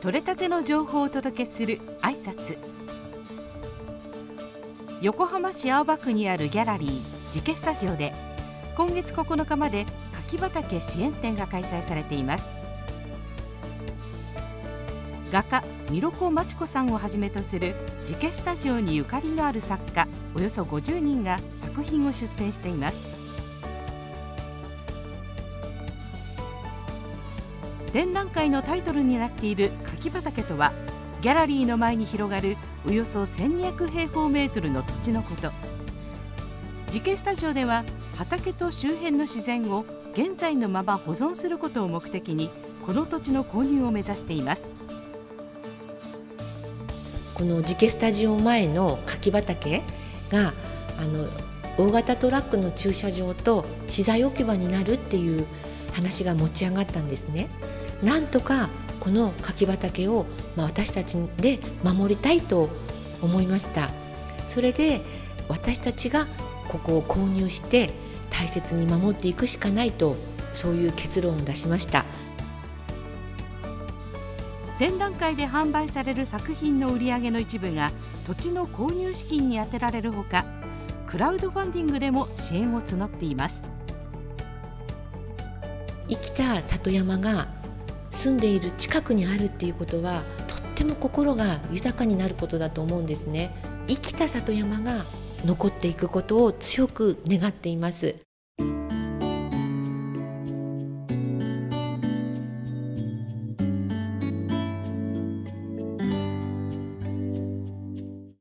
取れたての情報をお届けする挨拶。横浜市青葉区にあるギャラリージケスタジオで今月9日まで柿畑支援展が開催されています。画家ミロコ・マチコさんをはじめとするジケスタジオにゆかりのある作家およそ50人が作品を出展しています。展覧会のタイトルになっている柿畑とはギャラリーの前に広がるおよそ1200平方メートルの土地のこと。実験スタジオでは畑と周辺の自然を現在のまま保存することを目的にこの土地の購入を目指しています。このジケスタジオ前の柿畑があの大型トラックの駐車場と資材置き場になるっていう話が持ち上がったんですね。なんとかこの柿畑を、まあ、私たちで守りたいと思いました。それで私たちがここを購入して大切に守っていくしかないとそういう結論を出しました。展覧会で販売される作品の売り上げの一部が土地の購入資金に充てられるほかクラウドファンディングでも支援を募っています。生きた里山が住んでいる近くにあるっていうことはとっても心が豊かになることだと思うんですね。生きた里山が残っていくことを強く願っています。